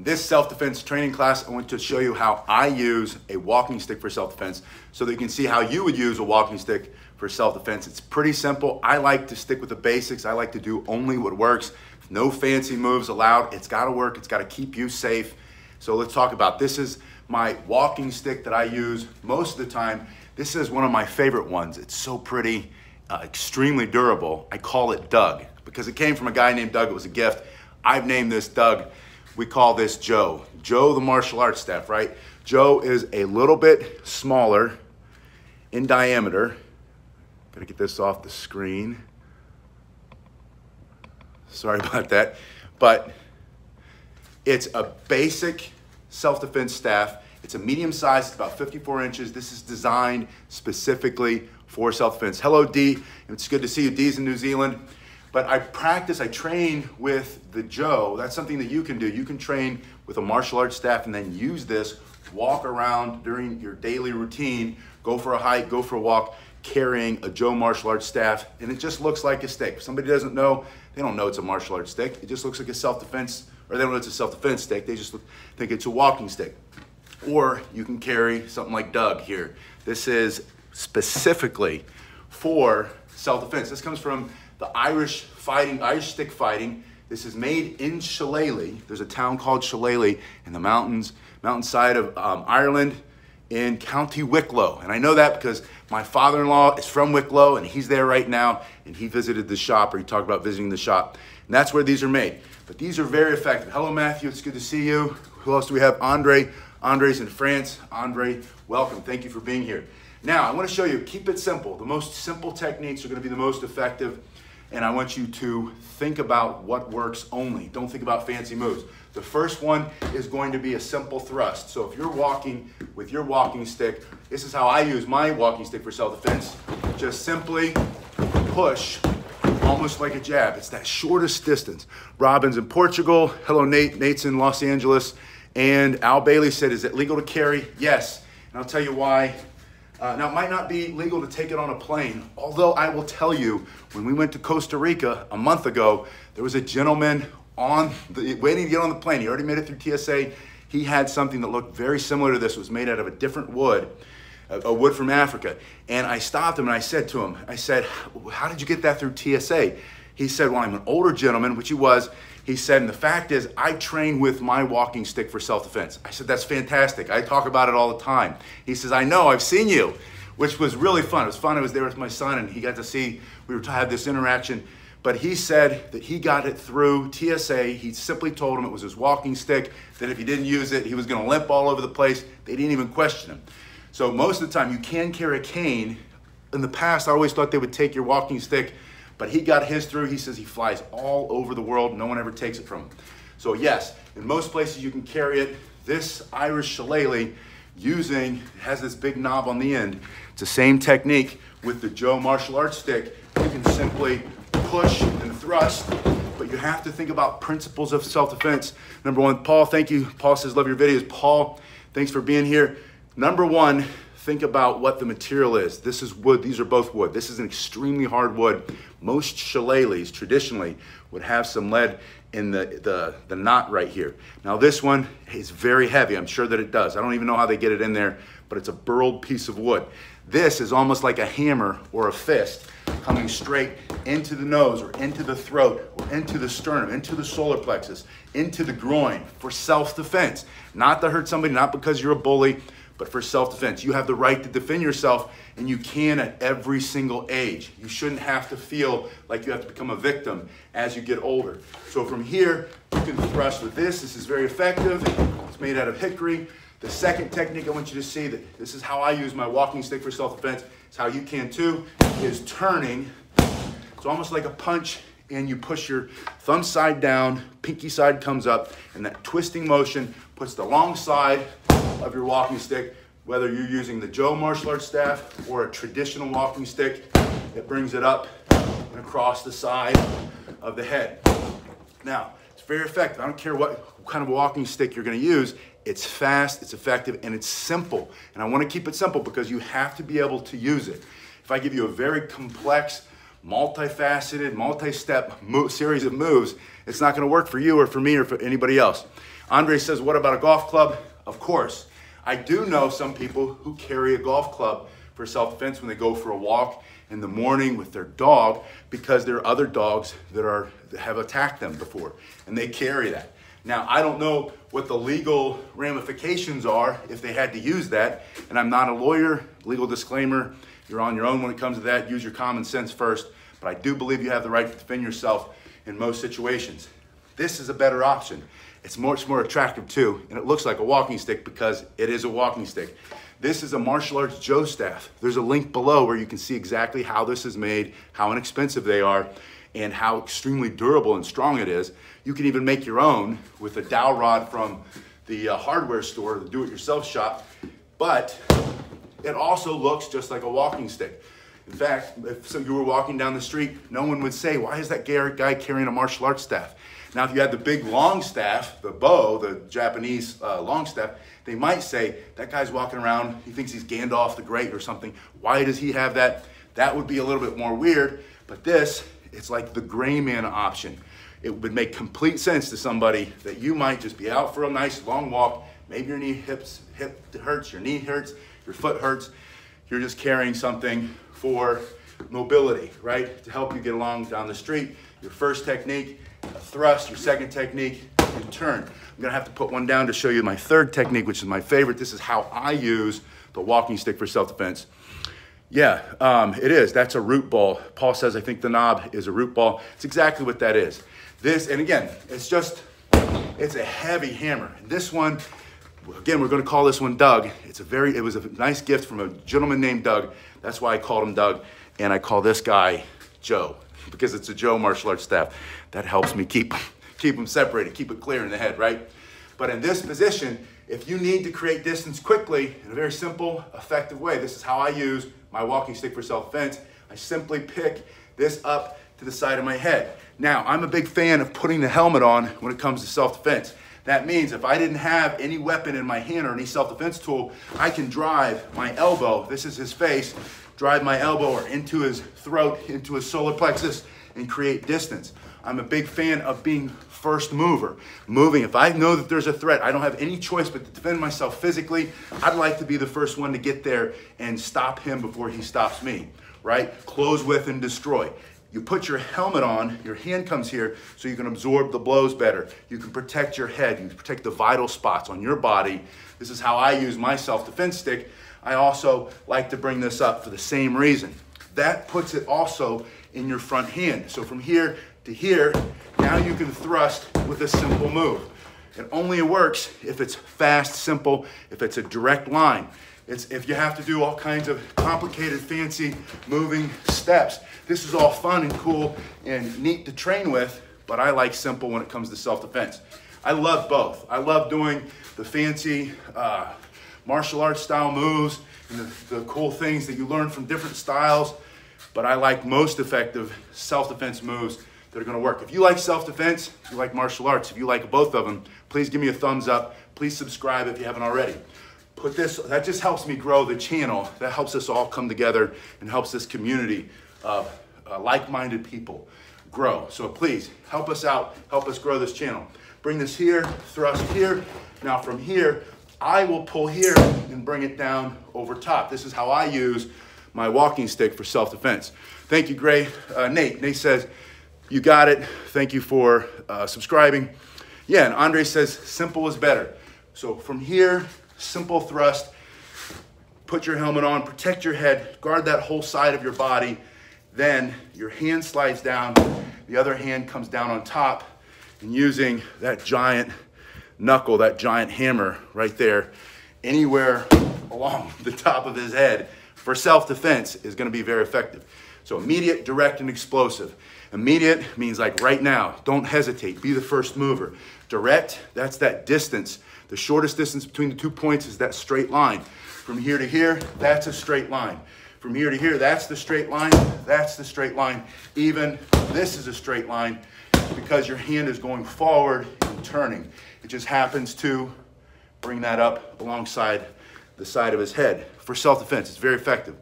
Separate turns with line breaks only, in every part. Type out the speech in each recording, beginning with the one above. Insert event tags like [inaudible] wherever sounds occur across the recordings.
In this self-defense training class, I want to show you how I use a walking stick for self-defense so that you can see how you would use a walking stick for self-defense. It's pretty simple. I like to stick with the basics. I like to do only what works. No fancy moves allowed. It's gotta work. It's gotta keep you safe. So let's talk about, this is my walking stick that I use most of the time. This is one of my favorite ones. It's so pretty, uh, extremely durable. I call it Doug because it came from a guy named Doug. It was a gift. I've named this Doug we call this Joe. Joe the martial arts staff, right? Joe is a little bit smaller in diameter. Gotta get this off the screen. Sorry [laughs] about that. But it's a basic self-defense staff. It's a medium size, it's about 54 inches. This is designed specifically for self-defense. Hello, D. It's good to see you. D's in New Zealand. But I practice, I train with the Joe. That's something that you can do. You can train with a martial arts staff and then use this, walk around during your daily routine, go for a hike, go for a walk, carrying a Joe martial arts staff. And it just looks like a stick. If somebody doesn't know, they don't know it's a martial arts stick. It just looks like a self-defense, or they don't know it's a self-defense stick. They just look, think it's a walking stick. Or you can carry something like Doug here. This is specifically for self-defense. This comes from the Irish fighting, Irish stick fighting. This is made in Shillelagh. There's a town called Shillelagh in the mountains, mountainside of um, Ireland in County Wicklow. And I know that because my father-in-law is from Wicklow and he's there right now and he visited the shop or he talked about visiting the shop. And that's where these are made. But these are very effective. Hello, Matthew. It's good to see you. Who else do we have? Andre. Andre's in France. Andre, welcome. Thank you for being here. Now, I want to show you, keep it simple. The most simple techniques are going to be the most effective and I want you to think about what works only. Don't think about fancy moves. The first one is going to be a simple thrust. So if you're walking with your walking stick, this is how I use my walking stick for self-defense. Just simply push almost like a jab. It's that shortest distance. Robin's in Portugal. Hello, Nate. Nate's in Los Angeles. And Al Bailey said, is it legal to carry? Yes. And I'll tell you why uh, now, it might not be legal to take it on a plane, although I will tell you, when we went to Costa Rica a month ago, there was a gentleman on the, waiting to get on the plane. He already made it through TSA. He had something that looked very similar to this. It was made out of a different wood, a, a wood from Africa. And I stopped him and I said to him, I said, how did you get that through TSA? He said, well, I'm an older gentleman, which he was. He said, and the fact is, I train with my walking stick for self-defense. I said, that's fantastic. I talk about it all the time. He says, I know, I've seen you, which was really fun. It was fun. I was there with my son and he got to see, we were to have this interaction. But he said that he got it through TSA. He simply told him it was his walking stick, that if he didn't use it, he was gonna limp all over the place. They didn't even question him. So most of the time, you can carry a cane. In the past, I always thought they would take your walking stick but he got his through. He says he flies all over the world. No one ever takes it from him. So yes, in most places you can carry it. This Irish shillelagh using, has this big knob on the end. It's the same technique with the Joe martial arts stick. You can simply push and thrust, but you have to think about principles of self-defense. Number one, Paul, thank you. Paul says, love your videos. Paul, thanks for being here. Number one, think about what the material is. This is wood, these are both wood. This is an extremely hard wood. Most shillelaghs traditionally would have some lead in the, the, the knot right here. Now this one is very heavy, I'm sure that it does. I don't even know how they get it in there, but it's a burled piece of wood. This is almost like a hammer or a fist coming straight into the nose or into the throat or into the sternum, into the solar plexus, into the groin for self-defense. Not to hurt somebody, not because you're a bully, but for self-defense. You have the right to defend yourself and you can at every single age. You shouldn't have to feel like you have to become a victim as you get older. So from here, you can thrust with this. This is very effective. It's made out of hickory. The second technique I want you to see that this is how I use my walking stick for self-defense. It's how you can too, is turning. It's almost like a punch and you push your thumb side down, pinky side comes up, and that twisting motion puts the long side of your walking stick, whether you're using the Joe martial arts staff or a traditional walking stick, it brings it up and across the side of the head. Now, it's very effective. I don't care what kind of walking stick you're gonna use. It's fast, it's effective, and it's simple. And I wanna keep it simple because you have to be able to use it. If I give you a very complex, multifaceted, multi-step series of moves, it's not gonna work for you or for me or for anybody else. Andre says, what about a golf club? Of course. I do know some people who carry a golf club for self-defense when they go for a walk in the morning with their dog because there are other dogs that are that have attacked them before and they carry that. Now, I don't know what the legal ramifications are if they had to use that, and I'm not a lawyer, legal disclaimer, you're on your own when it comes to that, use your common sense first, but I do believe you have the right to defend yourself in most situations. This is a better option. It's much more attractive too, and it looks like a walking stick because it is a walking stick. This is a martial arts Joe staff. There's a link below where you can see exactly how this is made, how inexpensive they are, and how extremely durable and strong it is. You can even make your own with a dowel rod from the uh, hardware store, the do-it-yourself shop, but it also looks just like a walking stick. In fact, if so you were walking down the street, no one would say, why is that guy carrying a martial arts staff? Now, if you had the big long staff, the bo, the Japanese uh, long staff, they might say, that guy's walking around, he thinks he's Gandalf the Great or something. Why does he have that? That would be a little bit more weird, but this, it's like the gray man option. It would make complete sense to somebody that you might just be out for a nice long walk. Maybe your knee hips, hip hurts, your knee hurts, your foot hurts. You're just carrying something for mobility, right? To help you get along down the street. Your first technique, a thrust, your second technique, and turn. I'm gonna have to put one down to show you my third technique, which is my favorite. This is how I use the walking stick for self-defense. Yeah, um, it is. That's a root ball. Paul says, I think the knob is a root ball. It's exactly what that is. This, and again, it's just, it's a heavy hammer. This one, again, we're gonna call this one Doug. It's a very, it was a nice gift from a gentleman named Doug. That's why I called him Doug. And I call this guy Joe, because it's a Joe martial arts staff. That helps me keep, keep them separated, keep it clear in the head, right? But in this position, if you need to create distance quickly in a very simple, effective way, this is how I use my walking stick for self-defense. I simply pick this up to the side of my head. Now, I'm a big fan of putting the helmet on when it comes to self-defense. That means if I didn't have any weapon in my hand or any self-defense tool, I can drive my elbow, this is his face, drive my elbow or into his throat, into his solar plexus, and create distance. I'm a big fan of being first mover. Moving, if I know that there's a threat, I don't have any choice but to defend myself physically. I'd like to be the first one to get there and stop him before he stops me, right? Close with and destroy. You put your helmet on, your hand comes here so you can absorb the blows better. You can protect your head, you protect the vital spots on your body. This is how I use my self-defense stick. I also like to bring this up for the same reason. That puts it also in your front hand. So from here to here, now you can thrust with a simple move. It only works if it's fast, simple, if it's a direct line. It's if you have to do all kinds of complicated, fancy moving steps. This is all fun and cool and neat to train with, but I like simple when it comes to self-defense. I love both. I love doing the fancy uh, martial arts style moves and the, the cool things that you learn from different styles, but I like most effective self-defense moves that are gonna work. If you like self-defense, you like martial arts, if you like both of them, please give me a thumbs up. Please subscribe if you haven't already put this, that just helps me grow the channel. That helps us all come together and helps this community of uh, like-minded people grow. So please help us out, help us grow this channel. Bring this here, thrust here. Now from here, I will pull here and bring it down over top. This is how I use my walking stick for self-defense. Thank you, Gray. Uh, Nate, Nate says, you got it. Thank you for uh, subscribing. Yeah, and Andre says, simple is better. So from here simple thrust. Put your helmet on, protect your head, guard that whole side of your body. Then your hand slides down, the other hand comes down on top, and using that giant knuckle, that giant hammer right there, anywhere along [laughs] the top of his head for self-defense is gonna be very effective. So immediate, direct, and explosive. Immediate means like right now, don't hesitate, be the first mover. Direct, that's that distance the shortest distance between the two points is that straight line. From here to here, that's a straight line. From here to here, that's the straight line, that's the straight line. Even this is a straight line because your hand is going forward and turning. It just happens to bring that up alongside the side of his head. For self-defense, it's very effective.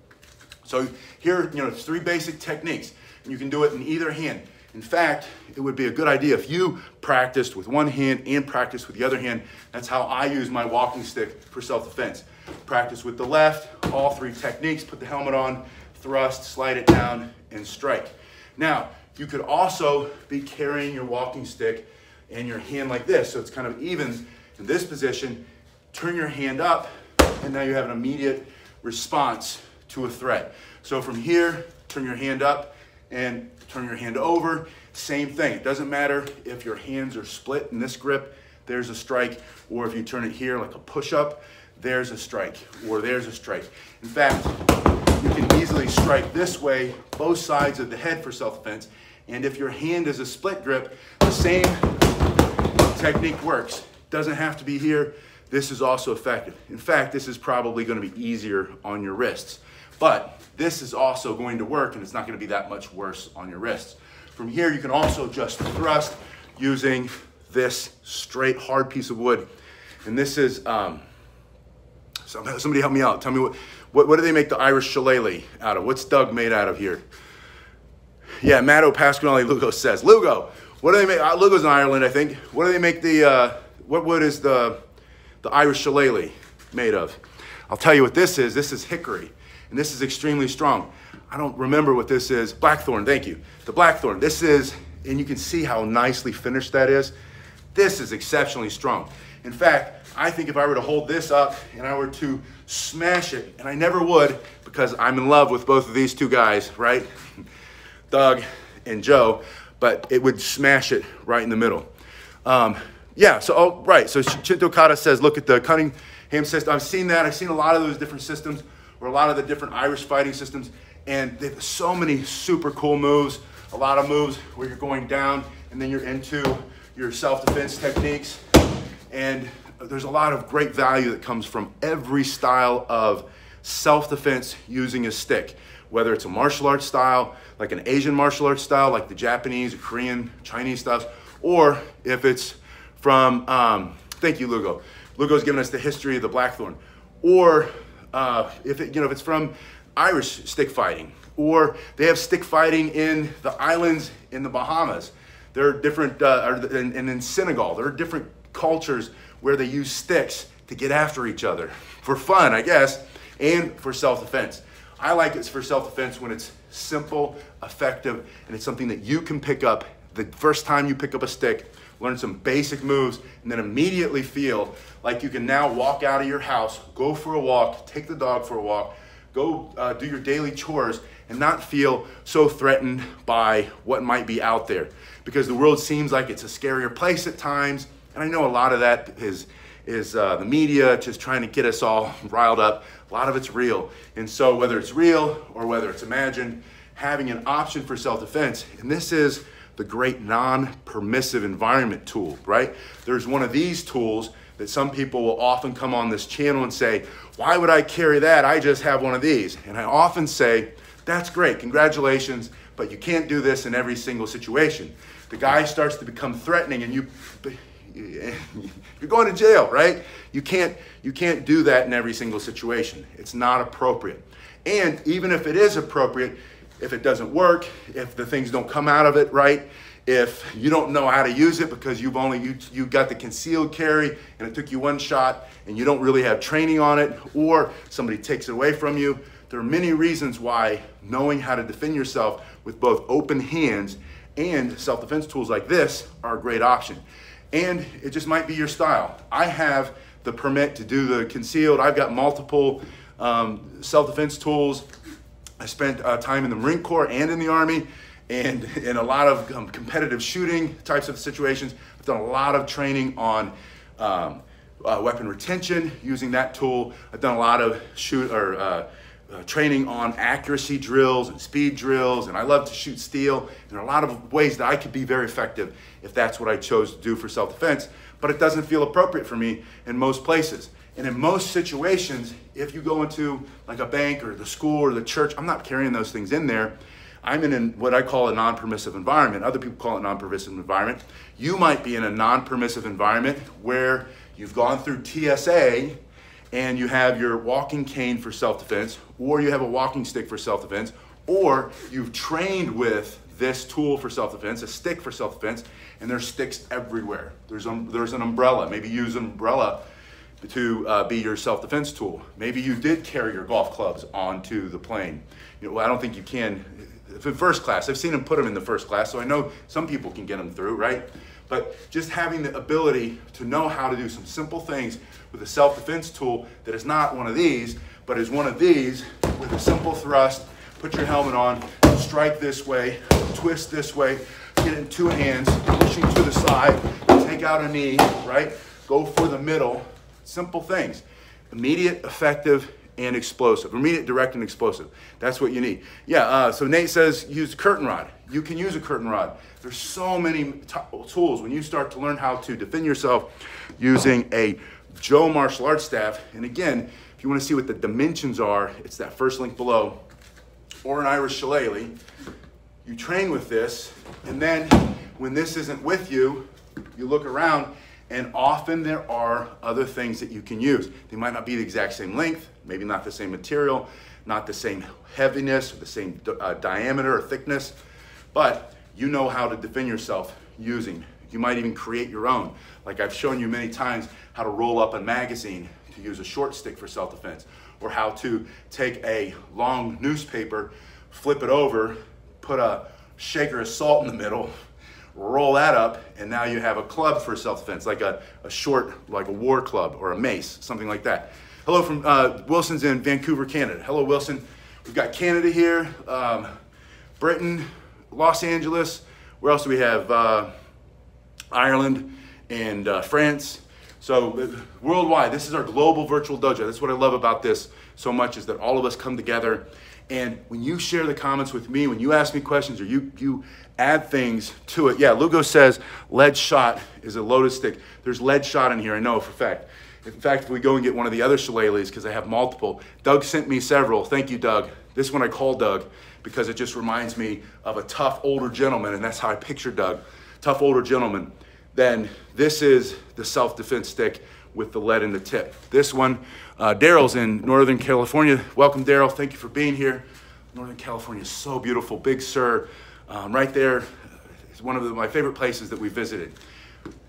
So here, you know, it's three basic techniques. And you can do it in either hand. In fact, it would be a good idea if you practiced with one hand and practiced with the other hand. That's how I use my walking stick for self-defense. Practice with the left, all three techniques, put the helmet on, thrust, slide it down, and strike. Now, you could also be carrying your walking stick and your hand like this, so it's kind of even in this position. Turn your hand up, and now you have an immediate response to a threat. So from here, turn your hand up and turn your hand over. Same thing. It doesn't matter if your hands are split in this grip, there's a strike, or if you turn it here like a push-up, there's a strike, or there's a strike. In fact, you can easily strike this way, both sides of the head for self-defense, and if your hand is a split grip, the same technique works. Doesn't have to be here. This is also effective. In fact, this is probably gonna be easier on your wrists. But this is also going to work and it's not gonna be that much worse on your wrists. From here, you can also just thrust using this straight hard piece of wood. And this is, um, somebody help me out. Tell me what, what, what do they make the Irish shillelagh out of? What's Doug made out of here? Yeah, Matt O'Pasquale Lugo says. Lugo, what do they make? Uh, Lugo's in Ireland, I think. What do they make the, uh, what wood is the, the Irish shillelagh made of? I'll tell you what this is. This is hickory and this is extremely strong. I don't remember what this is. Blackthorn, thank you. The blackthorn, this is, and you can see how nicely finished that is. This is exceptionally strong. In fact, I think if I were to hold this up and I were to smash it, and I never would because I'm in love with both of these two guys, right? [laughs] Doug and Joe, but it would smash it right in the middle. Um, yeah, so, oh, right, so Chinto Kata says, look at the cunning Cunningham system. I've seen that, I've seen a lot of those different systems or a lot of the different Irish fighting systems. And they have so many super cool moves, a lot of moves where you're going down and then you're into your self-defense techniques. And there's a lot of great value that comes from every style of self-defense using a stick, whether it's a martial arts style, like an Asian martial arts style, like the Japanese, Korean, Chinese stuff, or if it's from, um, thank you, Lugo. Lugo's given us the history of the Blackthorn. Or uh, if it, you know if it's from Irish stick fighting, or they have stick fighting in the islands in the Bahamas. There are different, uh, and, and in Senegal, there are different cultures where they use sticks to get after each other for fun, I guess, and for self-defense. I like it for self-defense when it's simple, effective, and it's something that you can pick up the first time you pick up a stick learn some basic moves, and then immediately feel like you can now walk out of your house, go for a walk, take the dog for a walk, go uh, do your daily chores, and not feel so threatened by what might be out there. Because the world seems like it's a scarier place at times, and I know a lot of that is is uh, the media just trying to get us all [laughs] riled up. A lot of it's real. And so whether it's real or whether it's imagined, having an option for self-defense, and this is the great non-permissive environment tool, right? There's one of these tools that some people will often come on this channel and say, why would I carry that? I just have one of these. And I often say, that's great, congratulations, but you can't do this in every single situation. The guy starts to become threatening and you, [laughs] you're going to jail, right? You can't, you can't do that in every single situation. It's not appropriate. And even if it is appropriate, if it doesn't work, if the things don't come out of it right, if you don't know how to use it because you've only you, you got the concealed carry and it took you one shot and you don't really have training on it or somebody takes it away from you there are many reasons why knowing how to defend yourself with both open hands and self-defense tools like this are a great option. And it just might be your style. I have the permit to do the concealed. I've got multiple um, self-defense tools I spent uh, time in the Marine Corps and in the Army and [laughs] in a lot of um, competitive shooting types of situations. I've done a lot of training on um, uh, weapon retention using that tool. I've done a lot of shoot or uh, uh, training on accuracy drills and speed drills, and I love to shoot steel. There are a lot of ways that I could be very effective if that's what I chose to do for self-defense, but it doesn't feel appropriate for me in most places. And in most situations, if you go into like a bank or the school or the church, I'm not carrying those things in there. I'm in what I call a non-permissive environment. Other people call it a non-permissive environment. You might be in a non-permissive environment where you've gone through TSA and you have your walking cane for self-defense, or you have a walking stick for self-defense, or you've trained with this tool for self-defense, a stick for self-defense, and there's sticks everywhere. There's, um, there's an umbrella. Maybe use an umbrella to uh, be your self-defense tool. Maybe you did carry your golf clubs onto the plane. You know, I don't think you can If in first class. I've seen them put them in the first class, so I know some people can get them through, right? But just having the ability to know how to do some simple things with a self-defense tool that is not one of these, but is one of these with a simple thrust, put your helmet on, strike this way, twist this way, get in two hands, pushing to the side, take out a knee, right? Go for the middle. Simple things. Immediate, effective, and explosive. Immediate, direct, and explosive. That's what you need. Yeah, uh, so Nate says use curtain rod. You can use a curtain rod. There's so many tools when you start to learn how to defend yourself using a Joe martial arts staff. And again, if you want to see what the dimensions are, it's that first link below, or an Irish shillelagh. You train with this, and then when this isn't with you, you look around and often there are other things that you can use. They might not be the exact same length, maybe not the same material, not the same heaviness or the same uh, diameter or thickness, but you know how to defend yourself using. You might even create your own. Like I've shown you many times how to roll up a magazine to use a short stick for self-defense, or how to take a long newspaper, flip it over, put a shaker of salt in the middle, roll that up, and now you have a club for self-defense, like a, a short, like a war club or a mace, something like that. Hello from uh, Wilson's in Vancouver, Canada. Hello, Wilson. We've got Canada here, um, Britain, Los Angeles. Where else do we have? Uh, Ireland and uh, France. So worldwide, this is our global virtual dojo. That's what I love about this so much is that all of us come together and when you share the comments with me, when you ask me questions or you, you add things to it, yeah, Lugo says lead shot is a lotus stick. There's lead shot in here, I know for fact. In fact, if we go and get one of the other shillelaghs, because I have multiple, Doug sent me several. Thank you, Doug. This one I call Doug because it just reminds me of a tough older gentleman, and that's how I picture Doug. Tough older gentleman. Then this is the self-defense stick with the lead in the tip. This one, uh, Daryl's in Northern California. Welcome, Daryl. Thank you for being here. Northern California is so beautiful. Big Sur, um, right there. It's one of the, my favorite places that we visited.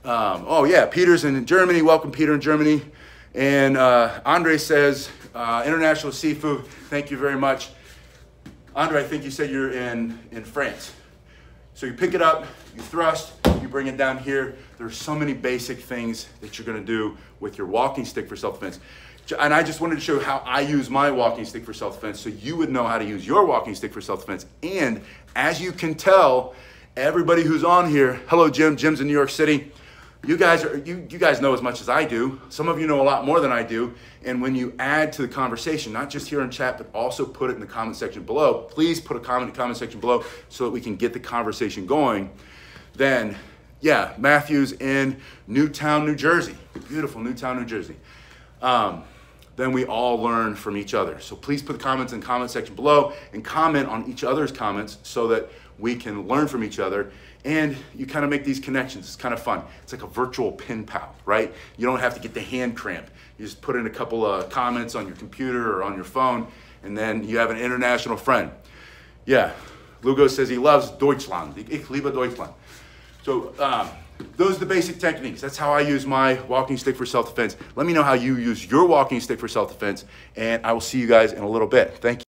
Um, oh yeah, Peter's in Germany. Welcome, Peter in Germany. And uh, Andre says, uh, International Seafood, thank you very much. Andre, I think you said you're in, in France. So you pick it up, you thrust, bring it down here. There's so many basic things that you're gonna do with your walking stick for self-defense. And I just wanted to show how I use my walking stick for self-defense so you would know how to use your walking stick for self-defense. And as you can tell, everybody who's on here, hello Jim, Jim's in New York City. You guys are you, you guys know as much as I do. Some of you know a lot more than I do. And when you add to the conversation, not just here in chat, but also put it in the comment section below, please put a comment in the comment section below so that we can get the conversation going. Then yeah, Matthews in Newton, New Jersey. Beautiful Newton, New Jersey. Um, then we all learn from each other. So please put the comments in the comment section below and comment on each other's comments so that we can learn from each other and you kind of make these connections. It's kind of fun. It's like a virtual pen pal, right? You don't have to get the hand cramp. You just put in a couple of comments on your computer or on your phone and then you have an international friend. Yeah, Lugo says he loves Deutschland. Ich liebe Deutschland. So um, those are the basic techniques. That's how I use my walking stick for self-defense. Let me know how you use your walking stick for self-defense, and I will see you guys in a little bit. Thank you.